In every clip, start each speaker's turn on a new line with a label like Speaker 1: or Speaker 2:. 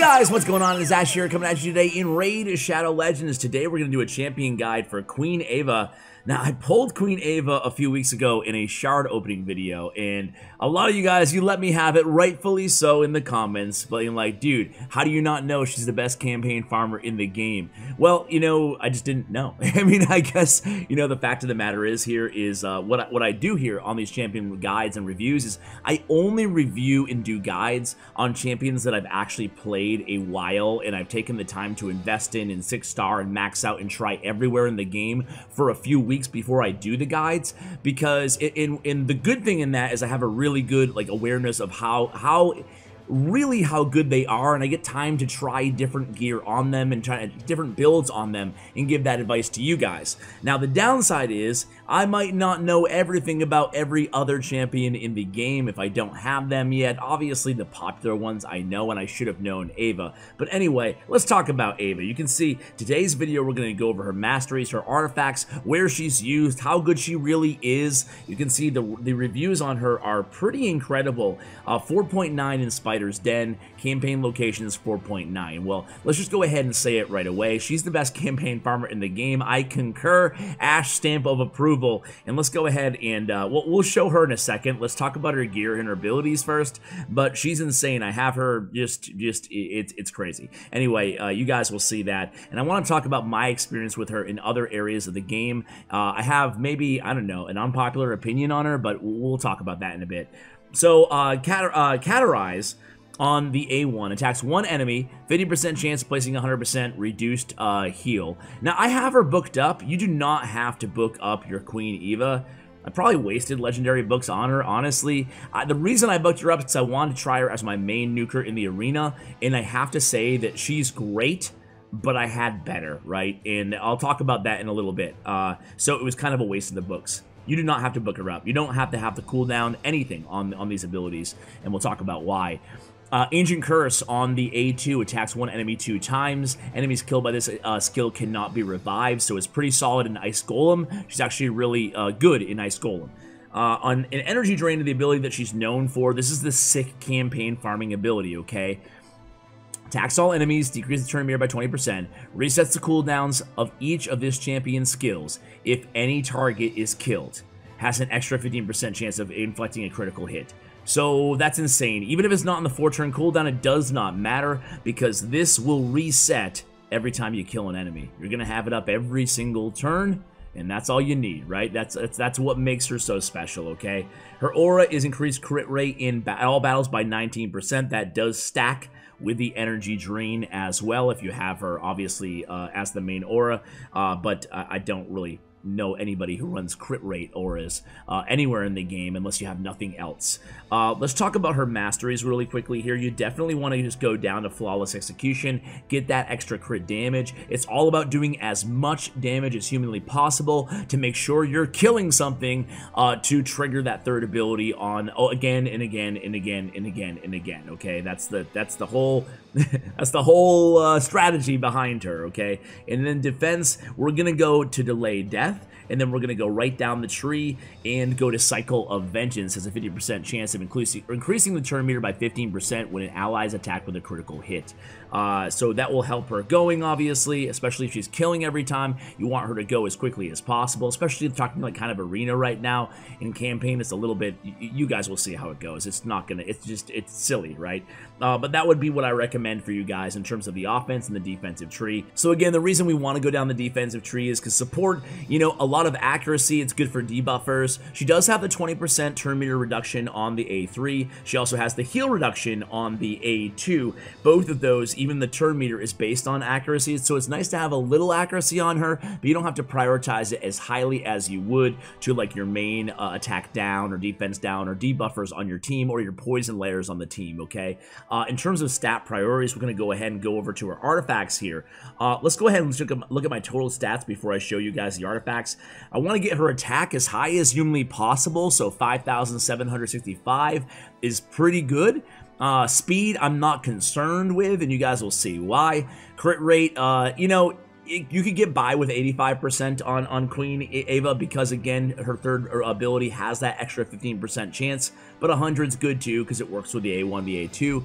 Speaker 1: guys, what's going on? It's Ash here coming at you today in Raid Shadow Legends. Today we're going to do a champion guide for Queen Ava. Now, I pulled Queen Ava a few weeks ago in a shard opening video, and a lot of you guys, you let me have it, rightfully so, in the comments, being like, dude, how do you not know she's the best campaign farmer in the game? Well, you know, I just didn't know. I mean, I guess, you know, the fact of the matter is here is uh, what, I, what I do here on these champion guides and reviews is I only review and do guides on champions that I've actually played a while, and I've taken the time to invest in and six star and max out and try everywhere in the game for a few weeks before I do the guides because in in the good thing in that is I have a really good like awareness of how how really how good they are and I get time to try different gear on them and try different builds on them and give that advice to you guys. Now the downside is I might not know everything about every other champion in the game if I don't have them yet. Obviously the popular ones I know and I should have known Ava. But anyway, let's talk about Ava. You can see today's video we're going to go over her masteries, her artifacts, where she's used, how good she really is. You can see the, the reviews on her are pretty incredible. Uh, 4.9 in Spider's Den. Campaign location is 4.9. Well, let's just go ahead and say it right away. She's the best campaign farmer in the game. I concur. Ash stamp of approval. And let's go ahead and uh, we'll, we'll show her in a second. Let's talk about her gear and her abilities first. But she's insane. I have her just, just, it's, it's crazy. Anyway, uh, you guys will see that. And I want to talk about my experience with her in other areas of the game. Uh, I have maybe, I don't know, an unpopular opinion on her, but we'll talk about that in a bit. So, uh, Cat uh, Cauterize on the A1. Attacks one enemy, 50% chance of placing 100% reduced uh, heal. Now, I have her booked up. You do not have to book up your Queen Eva. I probably wasted legendary books on her, honestly. Uh, the reason I booked her up is because I wanted to try her as my main nuker in the arena, and I have to say that she's great, but I had better, right? And I'll talk about that in a little bit. Uh, so it was kind of a waste of the books. You do not have to book her up. You don't have to have the cooldown, anything on, on these abilities, and we'll talk about why. Uh, Ancient Curse on the A2 attacks one enemy two times. Enemies killed by this uh, skill cannot be revived, so it's pretty solid in Ice Golem. She's actually really uh, good in Ice Golem. Uh, on an Energy Drain, the ability that she's known for, this is the sick campaign farming ability, okay? Attacks all enemies, decreases the turn meter by 20%, resets the cooldowns of each of this champion's skills if any target is killed. Has an extra 15% chance of inflicting a critical hit. So that's insane. Even if it's not in the 4-turn cooldown, it does not matter because this will reset every time you kill an enemy. You're going to have it up every single turn, and that's all you need, right? That's, that's that's what makes her so special, okay? Her aura is increased crit rate in ba all battles by 19%. That does stack with the energy drain as well if you have her obviously uh, as the main aura, uh, but I don't really know anybody who runs crit rate auras uh, anywhere in the game unless you have nothing else. Uh, let's talk about her masteries really quickly here. You definitely want to just go down to Flawless Execution, get that extra crit damage. It's all about doing as much damage as humanly possible to make sure you're killing something uh, to trigger that third ability on oh, again and again and again and again and again. Okay, that's the that's the whole that's the whole uh, strategy behind her. Okay, and then defense, we're gonna go to delay death, and then we're going to go right down the tree and go to Cycle of Vengeance. Has a 50% chance of increasing, increasing the turn meter by 15% when an ally is attacked with a critical hit. Uh, so that will help her going, obviously, especially if she's killing every time. You want her to go as quickly as possible, especially talking like kind of arena right now. In campaign, it's a little bit, you guys will see how it goes. It's not going to, it's just, it's silly, right? Uh, but that would be what I recommend for you guys in terms of the offense and the defensive tree. So again, the reason we want to go down the defensive tree is because support, you know, a lot of accuracy. It's good for debuffers. She does have the 20% turn meter reduction on the A3. She also has the heal reduction on the A2. Both of those even the turn meter is based on accuracy, so it's nice to have a little accuracy on her, but you don't have to prioritize it as highly as you would to like your main uh, attack down or defense down or debuffers on your team or your poison layers on the team, okay? Uh, in terms of stat priorities, we're going to go ahead and go over to our artifacts here. Uh, let's go ahead and look at, look at my total stats before I show you guys the artifacts. I want to get her attack as high as humanly possible, so 5,765 is pretty good. Uh, speed, I'm not concerned with, and you guys will see why. Crit rate, uh, you know, you could get by with 85% on, on Queen Ava because, again, her third ability has that extra 15% chance, but 100's good too because it works with the A1, the A2.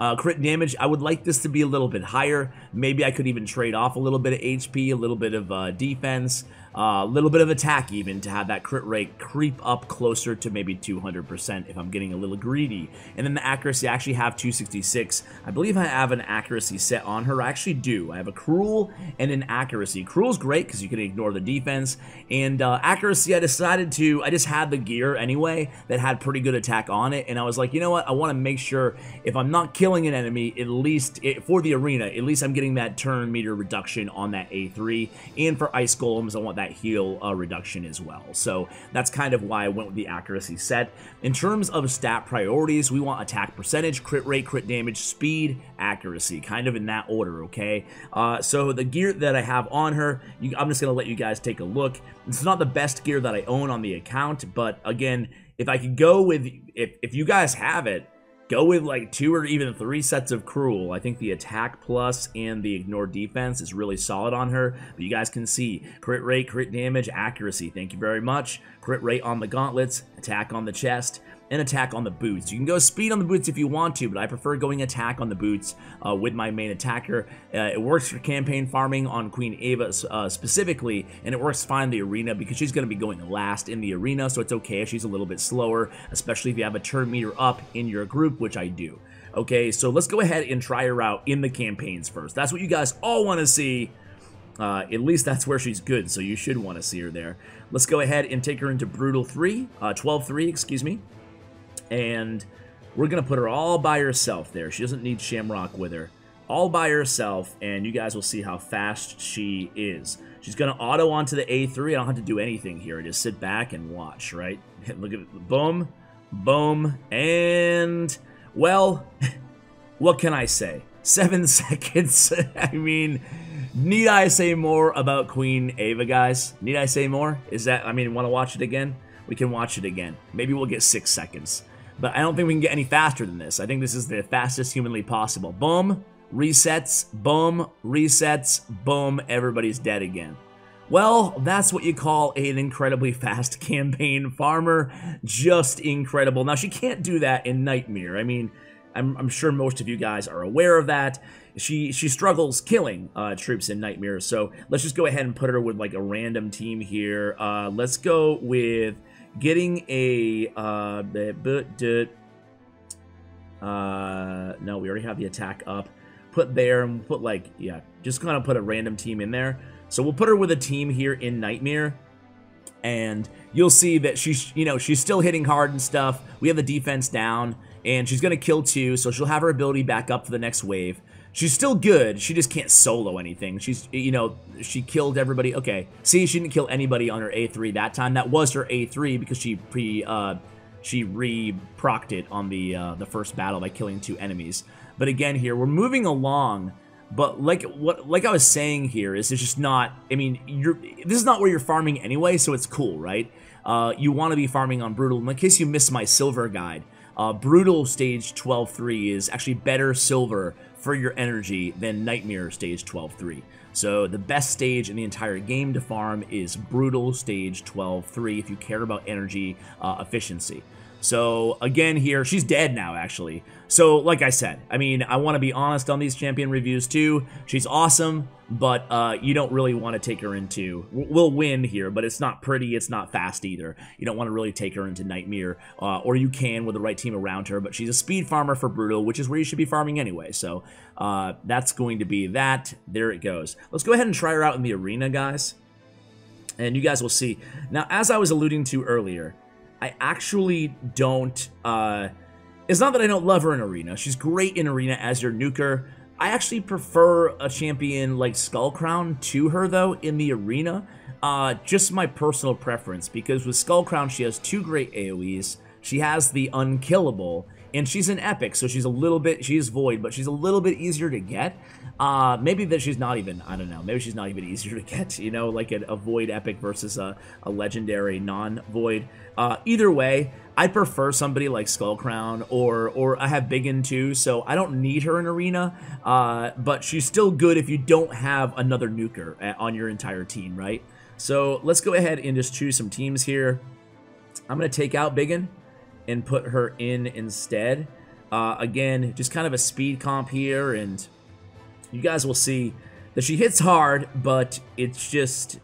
Speaker 1: Uh, crit damage, I would like this to be a little bit higher. Maybe I could even trade off a little bit of HP, a little bit of uh, defense, a uh, little bit of attack even to have that crit rate creep up closer to maybe 200% if I'm getting a little greedy. And then the accuracy, I actually have 266. I believe I have an accuracy set on her. I actually do. I have a cruel and an accuracy. Cruel's great because you can ignore the defense. And uh, accuracy, I decided to, I just had the gear anyway that had pretty good attack on it. And I was like, you know what? I want to make sure if I'm not killing an enemy, at least it, for the arena, at least I'm getting that turn meter reduction on that A3. And for ice golems, I want that that heal uh, reduction as well. So that's kind of why I went with the accuracy set. In terms of stat priorities, we want attack percentage, crit rate, crit damage, speed, accuracy, kind of in that order, okay? Uh, so the gear that I have on her, you, I'm just going to let you guys take a look. It's not the best gear that I own on the account, but again, if I could go with, if, if you guys have it, Go with like two or even three sets of Cruel. I think the attack plus and the ignore defense is really solid on her. But you guys can see crit rate, crit damage, accuracy. Thank you very much. Crit rate on the gauntlets, attack on the chest, and attack on the boots. You can go speed on the boots if you want to, but I prefer going attack on the boots uh, with my main attacker. Uh, it works for campaign farming on Queen Ava uh, specifically, and it works fine in the arena because she's going to be going last in the arena, so it's okay if she's a little bit slower, especially if you have a turn meter up in your group, which I do. Okay, so let's go ahead and try her out in the campaigns first. That's what you guys all want to see. Uh, at least that's where she's good, so you should want to see her there. Let's go ahead and take her into Brutal 3, 12-3, uh, excuse me and we're going to put her all by herself there. She doesn't need Shamrock with her. All by herself, and you guys will see how fast she is. She's going to auto onto the A3. I don't have to do anything here. I just sit back and watch, right? Look at it. Boom, boom, and, well, what can I say? Seven seconds. I mean, need I say more about Queen Ava, guys? Need I say more? Is that, I mean, want to watch it again? We can watch it again. Maybe we'll get six seconds. But I don't think we can get any faster than this. I think this is the fastest humanly possible. Boom, resets, boom, resets, boom, everybody's dead again. Well, that's what you call an incredibly fast campaign farmer. Just incredible. Now, she can't do that in Nightmare. I mean, I'm, I'm sure most of you guys are aware of that. She she struggles killing uh, troops in Nightmare, so let's just go ahead and put her with like a random team here. Uh, let's go with getting a uh, uh, no, we already have the attack up. Put there and put like yeah, just kind of put a random team in there. So we'll put her with a team here in Nightmare, and you'll see that she's you know she's still hitting hard and stuff. We have the defense down, and she's gonna kill two, so she'll have her ability back up for the next wave. She's still good. She just can't solo anything. She's, you know, she killed everybody. Okay. See, she didn't kill anybody on her A3 that time. That was her A3 because she pre, uh, she re-procced it on the, uh, the first battle by killing two enemies. But again here, we're moving along but like what like I was saying here is it's just not I mean you're this is not where you're farming anyway so it's cool right uh, you want to be farming on brutal in case you missed my silver guide uh, brutal stage 12-3 is actually better silver for your energy than Nightmare Stage 12-3. So the best stage in the entire game to farm is Brutal Stage 12-3 if you care about energy uh, efficiency. So again here, she's dead now actually. So like I said, I mean, I want to be honest on these champion reviews too. She's awesome, but uh, you don't really want to take her into, we'll win here, but it's not pretty, it's not fast either. You don't want to really take her into Nightmare, uh, or you can with the right team around her, but she's a speed farmer for Brutal, which is where you should be farming anyway. So uh, that's going to be that. There it goes. Let's go ahead and try her out in the arena, guys. And you guys will see. Now, as I was alluding to earlier, I actually don't, uh, it's not that I don't love her in Arena. She's great in Arena as your nuker. I actually prefer a champion like Skullcrown to her, though, in the Arena. Uh, just my personal preference, because with Skullcrown, she has two great AoEs. She has the Unkillable, and she's an epic, so she's a little bit, she's void, but she's a little bit easier to get. Uh, maybe that she's not even, I don't know, maybe she's not even easier to get, you know, like a, a void epic versus a, a legendary non-void. Uh, either way, I prefer somebody like Skullcrown or or I have Biggin too, so I don't need her in Arena, uh, but she's still good if you don't have another nuker on your entire team, right? So let's go ahead and just choose some teams here. I'm to take out Biggin and put her in instead. Uh, again, just kind of a speed comp here, and you guys will see that she hits hard, but it's just,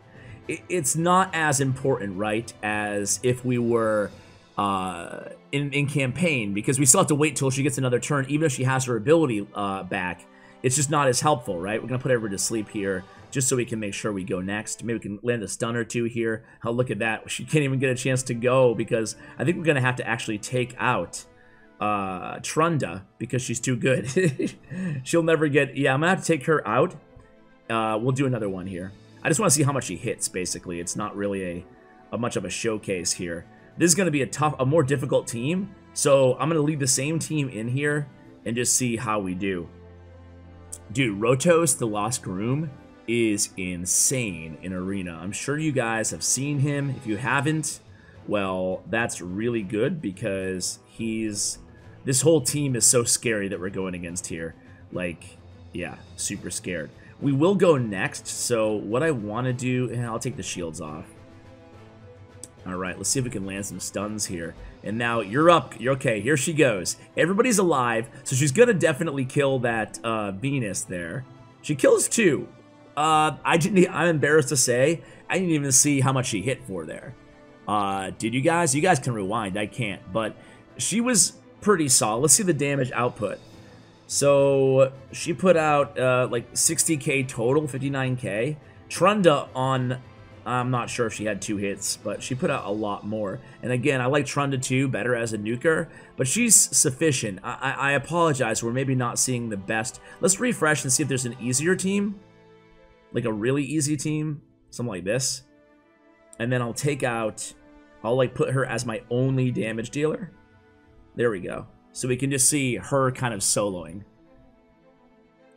Speaker 1: it, it's not as important, right, as if we were uh, in, in campaign, because we still have to wait till she gets another turn, even if she has her ability uh, back. It's just not as helpful, right? We're going to put everybody to sleep here just so we can make sure we go next. Maybe we can land a stun or two here. Oh, look at that. She can't even get a chance to go because I think we're going to have to actually take out uh, Trunda because she's too good. She'll never get... Yeah, I'm going to have to take her out. Uh, we'll do another one here. I just want to see how much she hits, basically. It's not really a, a much of a showcase here. This is going to be a tough, a more difficult team. So I'm going to leave the same team in here and just see how we do. Dude, Rotos, the Lost Groom, is insane in Arena. I'm sure you guys have seen him. If you haven't, well, that's really good because he's... This whole team is so scary that we're going against here. Like, yeah, super scared. We will go next, so what I want to do... And I'll take the shields off. Alright, let's see if we can land some stuns here. And now you're up. You're okay. Here she goes. Everybody's alive, so she's going to definitely kill that uh, Venus there. She kills two. Uh, I didn't. I'm embarrassed to say I didn't even see how much she hit for there. Uh, did you guys? You guys can rewind. I can't. But she was pretty solid. Let's see the damage output. So she put out uh, like 60k total, 59k. Trunda on, I'm not sure if she had two hits, but she put out a lot more. And again, I like Trunda too, better as a nuker, but she's sufficient. I, I, I apologize, we're maybe not seeing the best. Let's refresh and see if there's an easier team like a really easy team, something like this. And then I'll take out, I'll like put her as my only damage dealer. There we go. So we can just see her kind of soloing.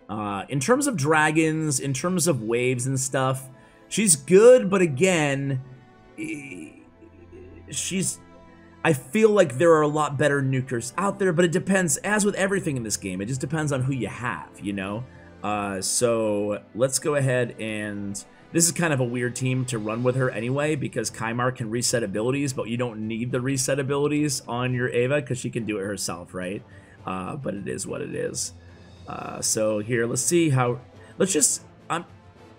Speaker 1: Uh, in terms of dragons, in terms of waves and stuff, she's good, but again, she's... I feel like there are a lot better nukers out there, but it depends, as with everything in this game, it just depends on who you have, you know? Uh, so let's go ahead and... This is kind of a weird team to run with her anyway because Kymar can reset abilities, but you don't need the reset abilities on your Ava because she can do it herself, right? Uh, but it is what it is. Uh, so here, let's see how... Let's just... I'm...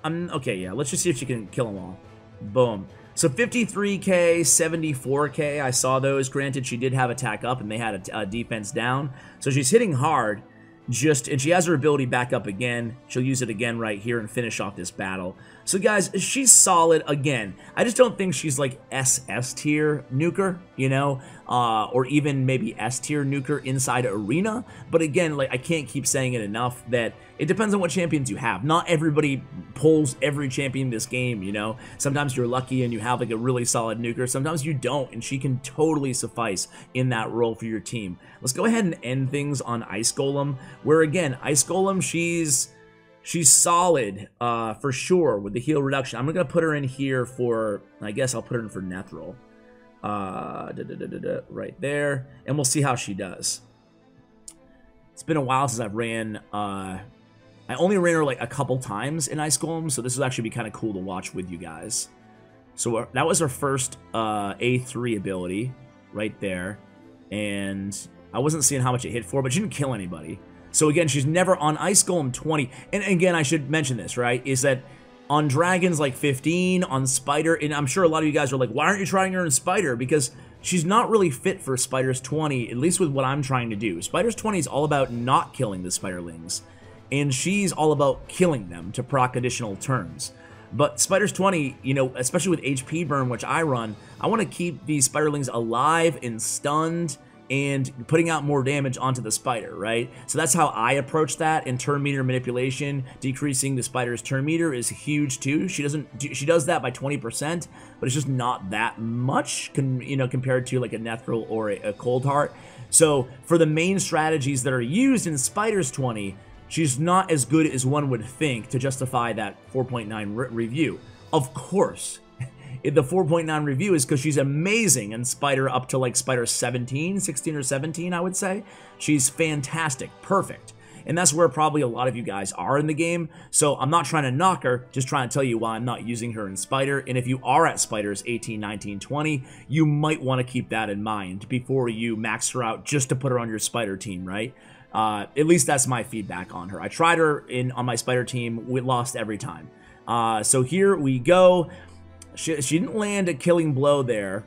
Speaker 1: I'm... Okay, yeah. Let's just see if she can kill them all. Boom. So 53k, 74k, I saw those. Granted, she did have attack up and they had a, a defense down. So she's hitting hard just and she has her ability back up again she'll use it again right here and finish off this battle so guys she's solid again. I just don't think she's like ss tier nuker you know uh, or even maybe s tier nuker inside arena. But again like i can't keep saying it enough that it depends on what champions you have. Not everybody pulls every champion this game you know? Sometimes you're lucky and you have like a really solid nuker. Sometimes you don't and she can totally suffice in that role for your team. Let's go ahead and end things on ice golem where again, Ice Golem, she's she's solid uh, for sure with the heal reduction. I'm gonna put her in here for, I guess I'll put her in for Nethril. Uh, da, da, da, right there, and we'll see how she does. It's been a while since I've ran. Uh, I only ran her like a couple times in Ice Golem, so this will actually be kind of cool to watch with you guys. So uh, that was her first uh, A3 ability right there, and I wasn't seeing how much it hit for, but she didn't kill anybody. So again, she's never on Ice Golem 20. And again, I should mention this, right? Is that on Dragons like 15, on Spider, and I'm sure a lot of you guys are like, why aren't you trying her in Spider? Because she's not really fit for Spider's 20, at least with what I'm trying to do. Spider's 20 is all about not killing the Spiderlings, and she's all about killing them to proc additional turns. But Spider's 20, you know, especially with HP burn, which I run, I want to keep these Spiderlings alive and stunned and putting out more damage onto the spider, right? So that's how I approach that in turn meter manipulation. Decreasing the spider's turn meter is huge too. She doesn't she does that by 20%, but it's just not that much, can, you know, compared to like a Nethril or a, a Cold Heart. So for the main strategies that are used in Spider's 20, she's not as good as one would think to justify that 4.9 re review. Of course, the 4.9 review is because she's amazing and Spider up to like Spider 17, 16 or 17, I would say. She's fantastic, perfect. and that's where probably a lot of you guys are in the game. So I'm not trying to knock her, just trying to tell you why I'm not using her in Spider. And if you are at Spiders 18, 19, 20, you might want to keep that in mind before you max her out just to put her on your Spider team, right? Uh, at least that's my feedback on her. I tried her in on my Spider team, we lost every time. Uh, so here we go. She, she didn't land a killing blow there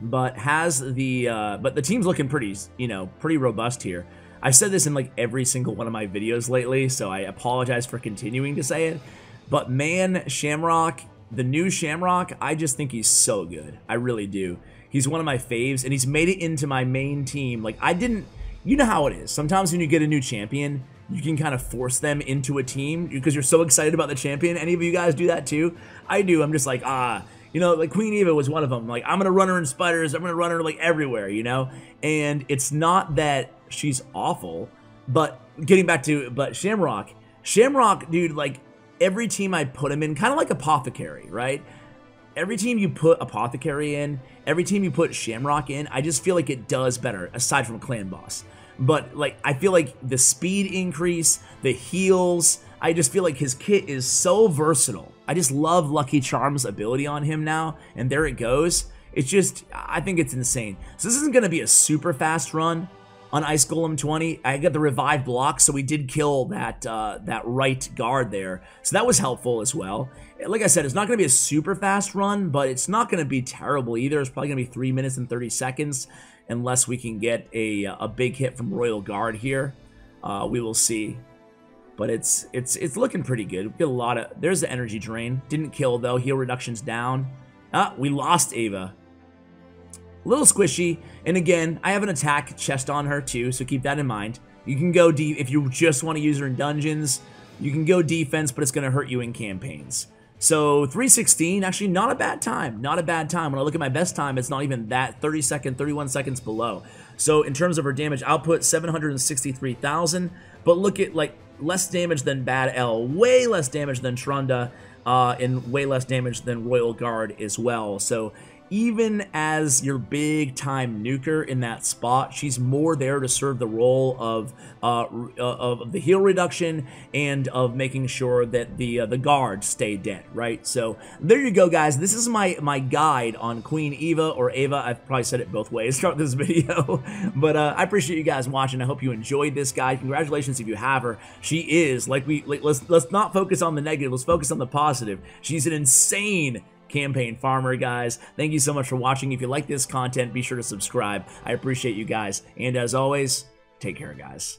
Speaker 1: but has the uh, but the team's looking pretty you know pretty robust here. I've said this in like every single one of my videos lately, so I apologize for continuing to say it. But man, Shamrock, the new Shamrock, I just think he's so good. I really do. He's one of my faves, and he's made it into my main team. Like I didn't, you know how it is. Sometimes when you get a new champion, you can kind of force them into a team because you're so excited about the champion. Any of you guys do that too? I do. I'm just like, ah, you know, like Queen Eva was one of them. Like, I'm gonna run her in spiders. I'm gonna run her like everywhere, you know. And it's not that she's awful, but getting back to but Shamrock, Shamrock, dude, like every team I put him in, kind of like Apothecary, right? Every team you put Apothecary in, every team you put Shamrock in, I just feel like it does better, aside from Clan Boss. But like, I feel like the speed increase, the heals, I just feel like his kit is so versatile. I just love Lucky Charm's ability on him now, and there it goes. It's just, I think it's insane. So this isn't going to be a super fast run on Ice Golem 20. I got the revived block, so we did kill that uh, that right guard there. So that was helpful as well. Like I said, it's not going to be a super fast run, but it's not going to be terrible either. It's probably going to be 3 minutes and 30 seconds unless we can get a, a big hit from Royal Guard here. Uh, we will see but it's it's it's looking pretty good. We get a lot of there's the energy drain. Didn't kill though. Heal reduction's down. Ah, we lost Ava. Little squishy, and again, I have an attack chest on her too, so keep that in mind. You can go deep if you just want to use her in dungeons. You can go defense, but it's going to hurt you in campaigns. So 316, actually not a bad time. Not a bad time. When I look at my best time, it's not even that 30 second, 31 seconds below. So in terms of her damage output, 763,000. But look at like less damage than Bad L, way less damage than Trunda, uh, and way less damage than Royal Guard as well. So even as your big time nuker in that spot, she's more there to serve the role of uh, uh, of the heal reduction and of making sure that the uh, the guards stay dead, right? So there you go, guys. This is my my guide on Queen Eva or Ava. I've probably said it both ways throughout this video, but uh, I appreciate you guys watching. I hope you enjoyed this guide. Congratulations if you have her. She is like we like, let's let's not focus on the negative. Let's focus on the positive. She's an insane campaign farmer, guys. Thank you so much for watching. If you like this content, be sure to subscribe. I appreciate you guys. And as always, take care, guys.